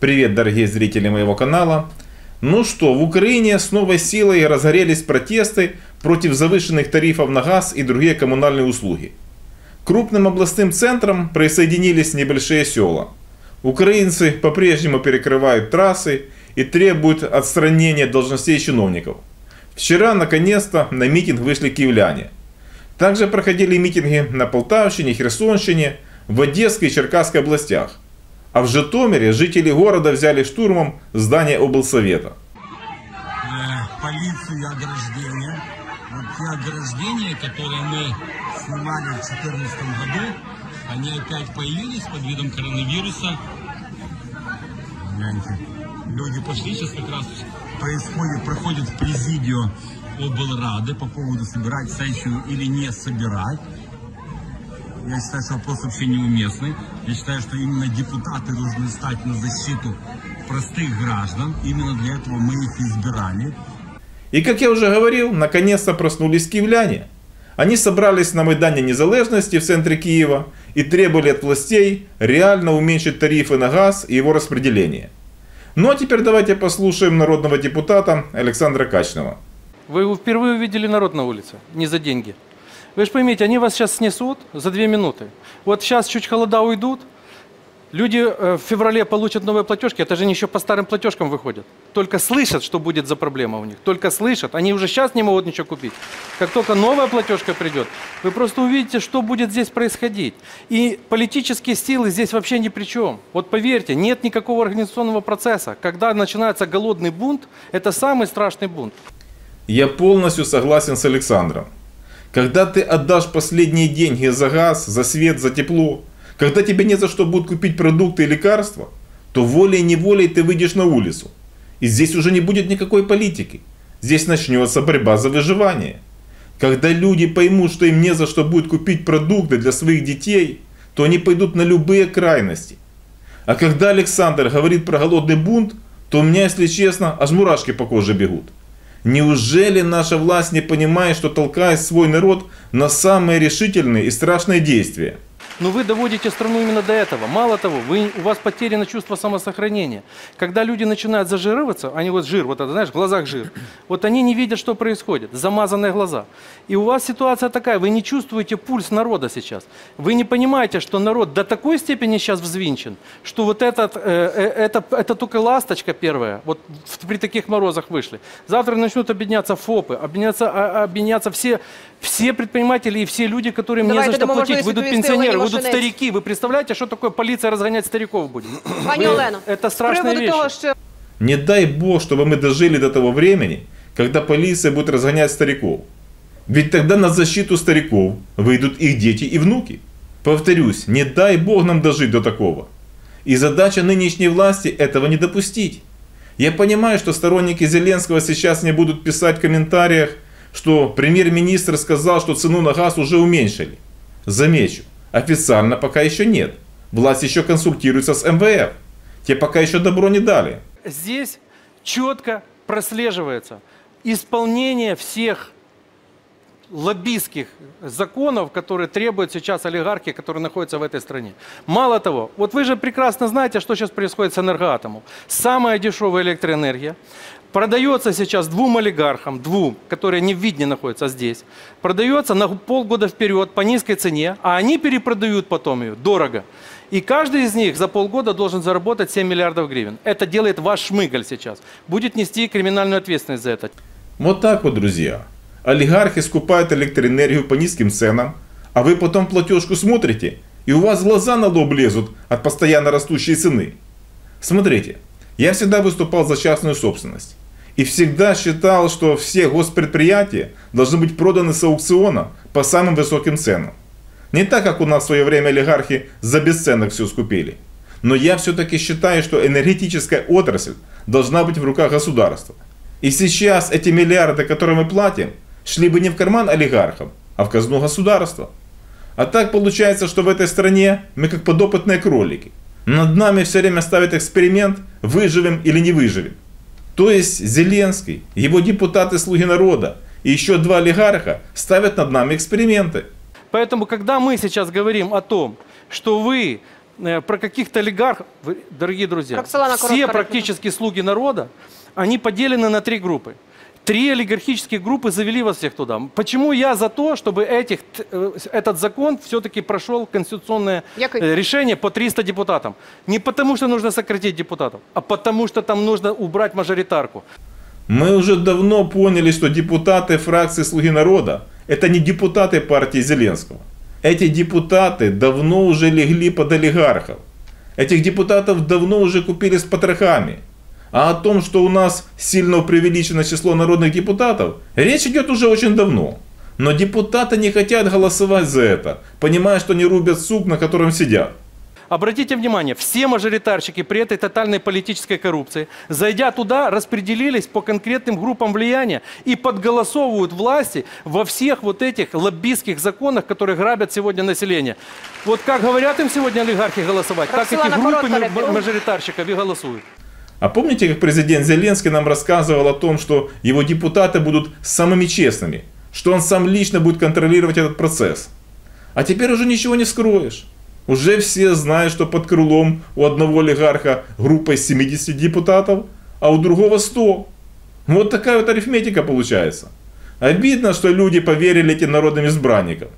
Привет, дорогие зрители моего канала. Ну что, в Украине с новой силой разгорелись протесты против завышенных тарифов на газ и другие коммунальные услуги. Крупным областным центрам присоединились небольшие села. Украинцы по-прежнему перекрывают трассы и требуют отстранения должностей чиновников. Вчера, наконец-то, на митинг вышли киевляне. Также проходили митинги на Полтавщине, Херсонщине, в Одесской и Черкасской областях. А в Житомире жители города взяли штурмом здание облсовета. э, полицию и ограждения. Вот те ограждения, которые мы снимали в 2014 году, они опять появились под видом коронавируса. Гляньте, люди пошли, сейчас как раз происходит, проходит президио облрады по поводу собирать сессию или не собирать. Я считаю, что вопрос вообще неуместный. Я считаю, что именно депутаты должны стать на защиту простых граждан. Именно для этого мы их избирали. И как я уже говорил, наконец-то проснулись киевляне. Они собрались на Майдане Незалежности в центре Киева и требовали от властей реально уменьшить тарифы на газ и его распределение. Ну а теперь давайте послушаем народного депутата Александра Качного. Вы впервые увидели народ на улице, не за деньги. Вы же поймите, они вас сейчас снесут за две минуты. Вот сейчас чуть холода уйдут, люди э, в феврале получат новые платежки, это же они еще по старым платежкам выходят. Только слышат, что будет за проблема у них. Только слышат. Они уже сейчас не могут ничего купить. Как только новая платежка придет, вы просто увидите, что будет здесь происходить. И политические силы здесь вообще ни при чем. Вот поверьте, нет никакого организационного процесса. Когда начинается голодный бунт, это самый страшный бунт. Я полностью согласен с Александром. Когда ты отдашь последние деньги за газ, за свет, за тепло, когда тебе не за что будет купить продукты и лекарства, то волей-неволей ты выйдешь на улицу. И здесь уже не будет никакой политики. Здесь начнется борьба за выживание. Когда люди поймут, что им не за что будет купить продукты для своих детей, то они пойдут на любые крайности. А когда Александр говорит про голодный бунт, то у меня, если честно, аж мурашки по коже бегут. Неужели наша власть не понимает, что толкает свой народ на самые решительные и страшные действия? Но вы доводите страну именно до этого. Мало того, вы, у вас потеряно чувство самосохранения. Когда люди начинают зажироваться, они вот жир, вот это, знаешь, в глазах жир, вот они не видят, что происходит, замазанные глаза. И у вас ситуация такая, вы не чувствуете пульс народа сейчас. Вы не понимаете, что народ до такой степени сейчас взвинчен, что вот этот, э, э, это, это только ласточка первая, вот в- при таких морозах вышли. Завтра начнут объединяться ФОПы, объединяться, а- объединяться все, все предприниматели и все люди, которым не Давайте за что дамо платить, можливість выйдут відповісти пенсионеры, Машинець. старики. Вы представляете, что такое полиция разгонять стариков будет? Пані Олено, це з страшна приводу того, що Не дай бог, чтобы мы дожили до того времени, когда полиция будет разгонять стариков. Ведь тогда на защиту стариков выйдут их дети и внуки. Повторюсь, не дай бог нам дожить до такого. И задача нынешней власти этого не допустить. Я понимаю, что сторонники Зеленского сейчас не будут писать в комментариях, что премьер-министр сказал, что цену на газ уже уменьшили. Замечу, официально пока еще нет. Власть еще консультируется с МВФ. Те пока еще добро не дали. Здесь четко прослеживается исполнение всех лоббистских законов, которые требуют сейчас олигархи, которые находятся в этой стране. Мало того, вот вы же прекрасно знаете, что сейчас происходит с энергоатомом. Самая дешевая электроэнергия продается сейчас двум олигархам, двум, которые не в Видне находятся здесь, продается на полгода вперед по низкой цене, а они перепродают потом ее дорого. И каждый из них за полгода должен заработать 7 миллиардов гривен. Это делает ваш Шмыгаль сейчас. Будет нести криминальную ответственность за это. Вот так вот, друзья. Олигархи скупают электроэнергию по низким ценам, а вы потом платежку смотрите, и у вас глаза на лоб лезут от постоянно растущей цены. Смотрите, я всегда выступал за частную собственность. И всегда считал, что все госпредприятия должны быть проданы с аукциона по самым высоким ценам. Не так, как у нас в свое время олигархи за бесценок все скупили. Но я все-таки считаю, что энергетическая отрасль должна быть в руках государства. И сейчас эти миллиарды, которые мы платим, шли бы не в карман олигархам, а в казну государства. А так получается, что в этой стране мы как подопытные кролики. Над нами все время ставят эксперимент, выживем или не выживем. То есть Зеленский, его депутаты «Слуги народа» и еще два олигарха ставят над нами эксперименты. Поэтому, когда мы сейчас говорим о том, что вы э, про каких-то олигархов. Дорогие друзья, Роксолана, все практически слуги народа, они поделены на три группы. Три олигархические группы завели вас всех туда. Почему я за то, чтобы этих, э, этот закон все-таки прошел конституционное э, решение по 300 депутатам? Не потому, что нужно сократить депутатов, а потому, что там нужно убрать мажоритарку. Мы уже давно поняли, что депутаты фракции «Слуги народа» – это не депутаты партии Зеленского. Эти депутаты давно уже легли под олигархов. Этих депутатов давно уже купили с потрохами. А о том, что у нас сильно преувеличено число народных депутатов, речь идет уже очень давно. Но депутаты не хотят голосовать за это, понимая, что они рубят сук, на котором сидят. Обратите внимание, все мажоритарщики при этой тотальной политической коррупции, зайдя туда, распределились по конкретным группам влияния и подголосовывают власти во всех вот этих лоббистских законах, которые грабят сегодня население. Вот как говорят им сегодня олигархи голосовать, так эти группы мажоритарщиков и голосуют. А помните, как президент Зеленский нам рассказывал о том, что его депутаты будут самыми честными, что он сам лично будет контролировать этот процесс? А теперь уже ничего не скроешь. Уже все знают, что под крылом у одного олигарха группа из 70 депутатов, а у другого 100. Вот такая вот арифметика получается. Обидно, что люди поверили этим народным избранникам.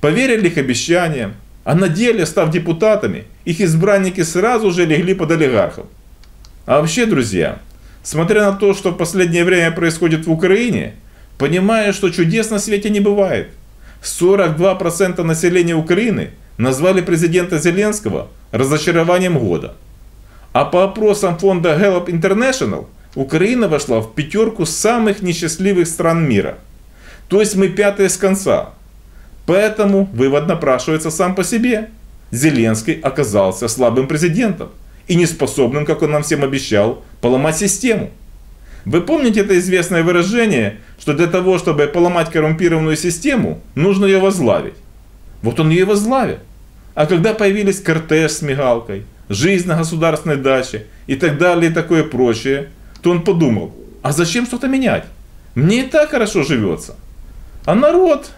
Поверили их обещаниям. А на деле, став депутатами, их избранники сразу же легли под олигархов. А вообще, друзья, смотря на то, что в последнее время происходит в Украине, понимаю, что чудес на свете не бывает. 42% населения Украины назвали президента Зеленского разочарованием года. А по опросам фонда Gallup International, Украина вошла в пятерку самых несчастливых стран мира. То есть мы пятые с конца. Поэтому вывод напрашивается сам по себе. Зеленский оказался слабым президентом и неспособным, как он нам всем обещал, поломать систему. Вы помните это известное выражение, что для того, чтобы поломать коррумпированную систему, нужно ее возглавить. Вот он ее и. А когда появились кортеж с мигалкой, жизнь на государственной даче и так далее и такое прочее, то он подумал, а зачем что-то менять? Мне и так хорошо живется. А народ,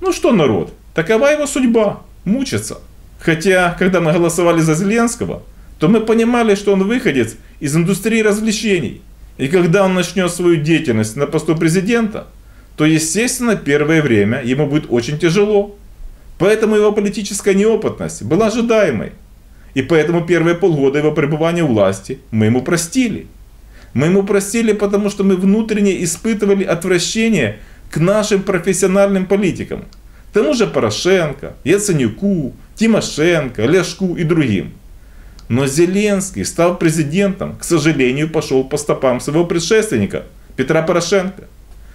ну что народ, такова его судьба, мучиться. Хотя, когда мы голосовали за Зеленского, то мы понимали, что он выходец из индустрии развлечений. И когда он начнет свою деятельность на посту президента, то, естественно, первое время ему будет очень тяжело. Поэтому его политическая неопытность была ожидаемой. И поэтому первые полгода его пребывания у власти мы ему простили. Мы ему простили, потому что мы внутренне испытывали отвращение к нашим профессиональным политикам. Тому же Порошенко, Яценюку, Тимошенко, Ляшку и другим. Но Зеленский, став президентом, к сожалению, пошел по стопам своего предшественника Петра Порошенко.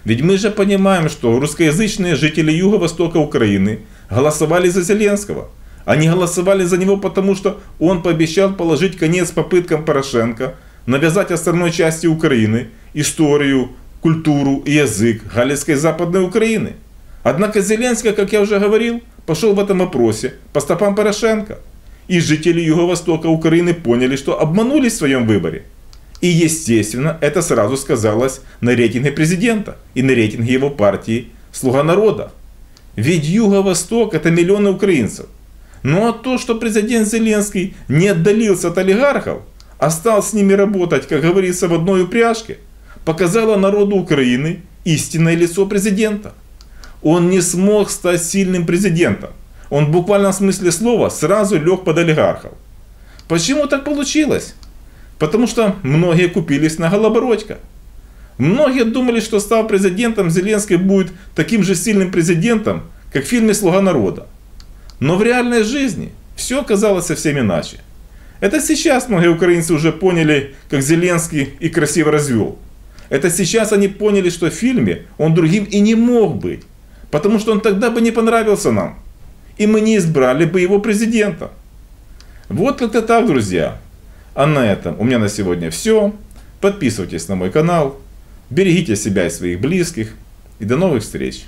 Ведь мы же понимаем, что русскоязычные жители юго-востока Украины голосовали за Зеленского. Они голосовали за него потому, что он пообещал положить конец попыткам Порошенко навязать остальной части Украины историю, культуру и язык Галицкой Западной Украины. Однако Зеленский, как я уже говорил, пошел в этом опросе по стопам Порошенко. И жители Юго-Востока Украины поняли, что обманулись в своем выборе. И, естественно, это сразу сказалось на рейтинге президента и на рейтинге его партии «Слуга народа». Ведь Юго-Восток – это миллионы украинцев. Ну а то, что президент Зеленский не отдалился от олигархов, а стал с ними работать, как говорится, в одной упряжке, показало народу Украины истинное лицо президента. Он не смог стать сильным президентом. Он в буквальном смысле слова сразу лег под олигархов. Почему так получилось? Потому что многие купились на Голобородько. Многие думали, что став президентом, Зеленский будет таким же сильным президентом, как в фильме «Слуга народа». Но в реальной жизни все оказалось совсем иначе. Это сейчас многие украинцы уже поняли, как Зеленский и красиво развел. Это сейчас они поняли, что в фильме он другим и не мог быть. Потому что он тогда бы не понравился нам. И мы не избрали бы его президентом. Вот как-то так, друзья. А на этом у меня на сегодня все. Подписывайтесь на мой канал. Берегите себя и своих близких. И до новых встреч.